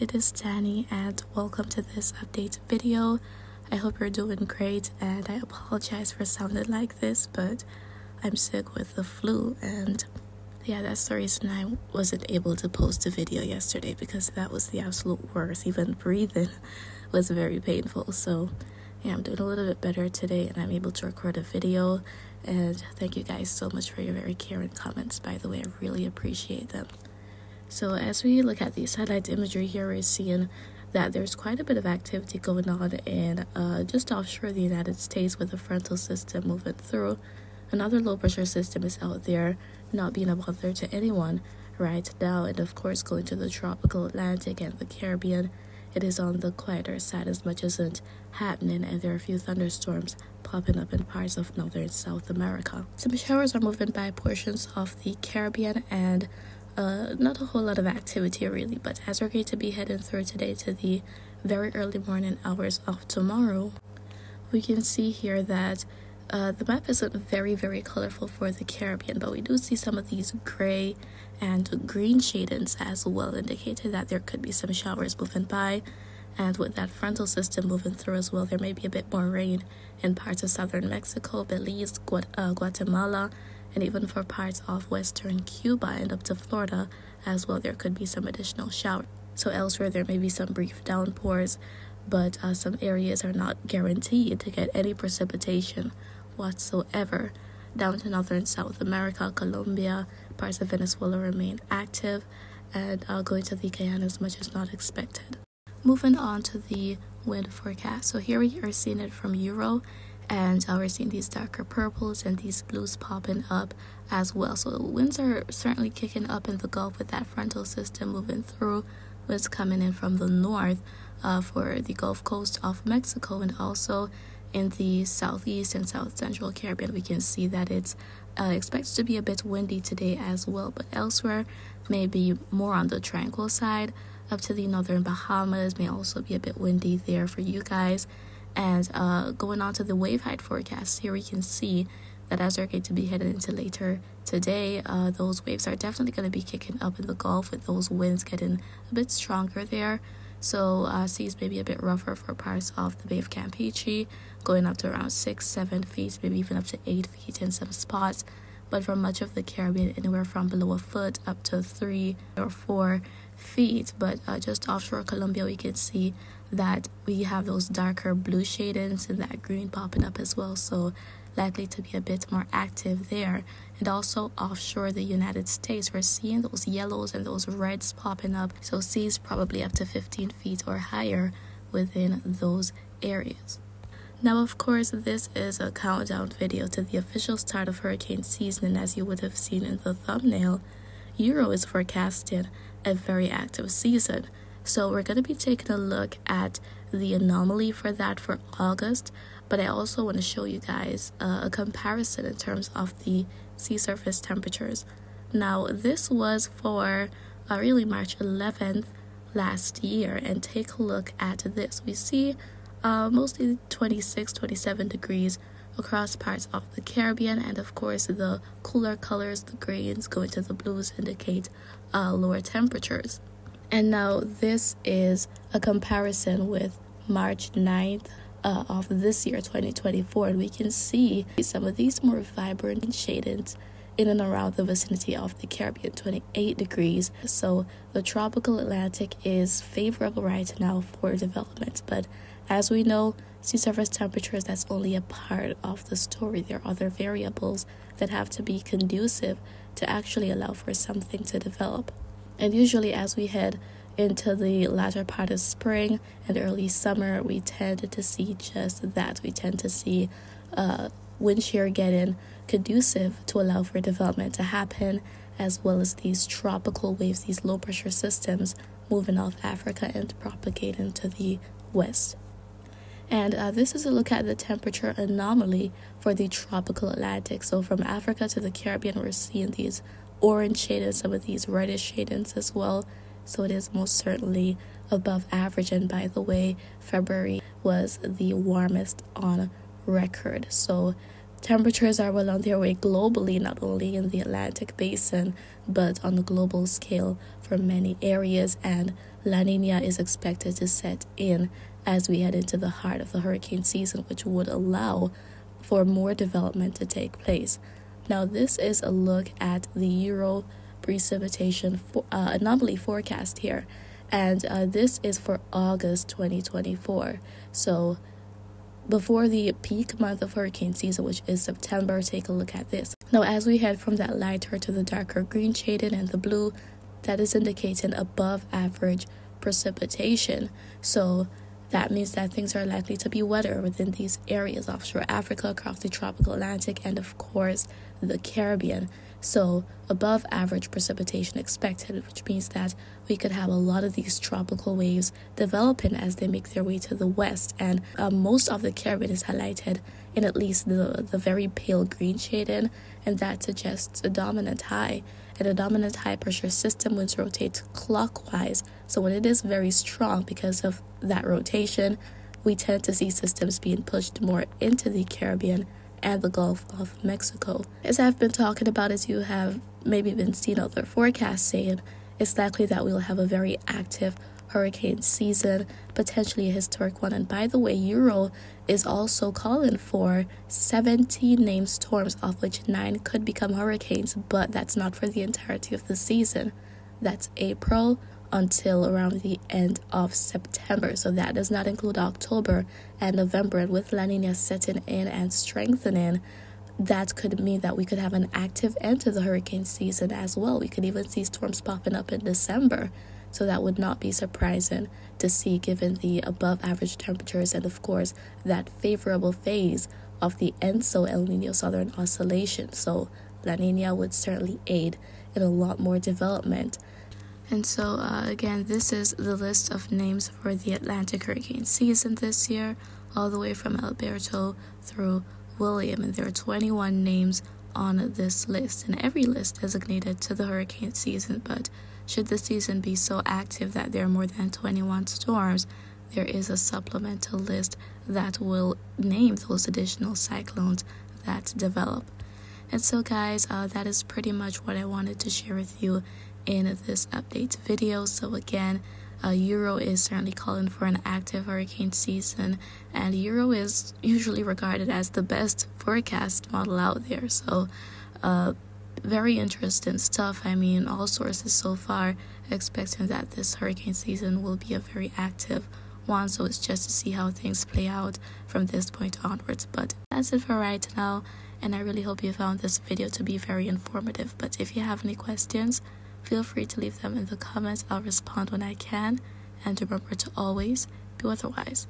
it is Danny and welcome to this update video. I hope you're doing great and I apologize for sounding like this, but I'm sick with the flu and yeah, that's the reason I wasn't able to post a video yesterday because that was the absolute worst. Even breathing was very painful. So yeah, I'm doing a little bit better today and I'm able to record a video. And thank you guys so much for your very caring comments, by the way. I really appreciate them. So as we look at the satellite imagery here, we're seeing that there's quite a bit of activity going on in uh, just offshore the United States with the frontal system moving through. Another low pressure system is out there, not being a bother to anyone right now, and of course going to the tropical Atlantic and the Caribbean. It is on the quieter side as much as it's happening, and there are a few thunderstorms popping up in parts of northern South America. Some showers are moving by portions of the Caribbean and uh, not a whole lot of activity really, but as we're going to be heading through today to the very early morning hours of tomorrow, we can see here that uh, the map isn't very, very colorful for the Caribbean, but we do see some of these gray and green shadings as well, indicating that there could be some showers moving by. And with that frontal system moving through as well, there may be a bit more rain in parts of southern Mexico, Belize, Gu- uh, Guatemala, and even for parts of western Cuba and up to Florida as well, there could be some additional showers. So, elsewhere, there may be some brief downpours, but uh, some areas are not guaranteed to get any precipitation whatsoever. Down to northern South America, Colombia, parts of Venezuela remain active, and uh, going to the Guyana as much as not expected. Moving on to the wind forecast. So, here we are seeing it from Euro and uh, we're seeing these darker purples and these blues popping up as well. So winds are certainly kicking up in the Gulf with that frontal system moving through. Winds coming in from the north uh, for the Gulf Coast of Mexico and also in the southeast and south central Caribbean. We can see that it's uh, expected to be a bit windy today as well, but elsewhere maybe more on the tranquil side. Up to the northern Bahamas may also be a bit windy there for you guys. And uh, going on to the wave height forecast, here we can see that as we're going to be headed into later today, uh, those waves are definitely going to be kicking up in the Gulf with those winds getting a bit stronger there. So uh, seas may be a bit rougher for parts of the Bay of Campeche, going up to around six, seven feet, maybe even up to eight feet in some spots. But for much of the Caribbean, anywhere from below a foot up to three or four feet. But uh, just offshore Colombia, we can see that we have those darker blue shadings and that green popping up as well. So likely to be a bit more active there. And also offshore the United States, we're seeing those yellows and those reds popping up. So seas probably up to 15 feet or higher within those areas. Now, of course, this is a countdown video to the official start of hurricane season, and as you would have seen in the thumbnail, Euro is forecasting a very active season. So we're going to be taking a look at the anomaly for that for August, but I also want to show you guys uh, a comparison in terms of the sea surface temperatures. Now, this was for uh, really March 11th last year, and take a look at this. We see uh, mostly 26, 27 degrees across parts of the Caribbean, and of course, the cooler colors, the greens going to the blues, indicate uh, lower temperatures. And now this is a comparison with March 9th uh, of this year, 2024. And we can see some of these more vibrant shadings in and around the vicinity of the Caribbean, 28 degrees. So the tropical Atlantic is favorable right now for development. But as we know, sea surface temperatures, that's only a part of the story. There are other variables that have to be conducive to actually allow for something to develop. And usually, as we head into the latter part of spring and early summer, we tend to see just that. We tend to see uh, wind shear getting conducive to allow for development to happen, as well as these tropical waves, these low pressure systems moving off Africa and propagating to the west. And uh, this is a look at the temperature anomaly for the tropical Atlantic. So, from Africa to the Caribbean, we're seeing these orange shadings, some of these reddish shadings as well. So it is most certainly above average. And by the way, February was the warmest on record. So temperatures are well on their way globally, not only in the Atlantic basin, but on a global scale for many areas. And La Nina is expected to set in as we head into the heart of the hurricane season, which would allow for more development to take place. Now, this is a look at the Euro precipitation for, uh, anomaly forecast here, and uh, this is for August 2024. So, before the peak month of hurricane season, which is September, take a look at this. Now, as we head from that lighter to the darker green shaded and the blue, that is indicating above average precipitation. So, that means that things are likely to be wetter within these areas offshore Africa, across the tropical Atlantic, and of course the Caribbean. So, above average precipitation expected, which means that we could have a lot of these tropical waves developing as they make their way to the west. And uh, most of the Caribbean is highlighted in at least the, the very pale green shading, and that suggests a dominant high. And a dominant high pressure system would rotate clockwise. So, when it is very strong because of that rotation, we tend to see systems being pushed more into the Caribbean and the Gulf of Mexico. As I've been talking about, as you have maybe been seeing other forecasts saying, it's likely that we'll have a very active hurricane season, potentially a historic one. And by the way, Euro is also calling for 17 named storms, of which 9 could become hurricanes, but that's not for the entirety of the season. That's April, until around the end of September. So that does not include October and November. And with La Nina setting in and strengthening, that could mean that we could have an active end to the hurricane season as well. We could even see storms popping up in December. So that would not be surprising to see given the above average temperatures and, of course, that favorable phase of the ENSO El Nino Southern Oscillation. So La Nina would certainly aid in a lot more development and so, uh, again, this is the list of names for the Atlantic hurricane season this year, all the way from Alberto through William. And there are 21 names on this list, and every list designated to the hurricane season. But should the season be so active that there are more than 21 storms, there is a supplemental list that will name those additional cyclones that develop. And so, guys, uh, that is pretty much what I wanted to share with you in this update video. So, again, uh, Euro is certainly calling for an active hurricane season, and Euro is usually regarded as the best forecast model out there. So, uh, very interesting stuff. I mean, all sources so far expecting that this hurricane season will be a very active one. So, it's just to see how things play out from this point onwards. But that's it for right now, and I really hope you found this video to be very informative. But if you have any questions, Feel free to leave them in the comments. I'll respond when I can. And remember to always be otherwise.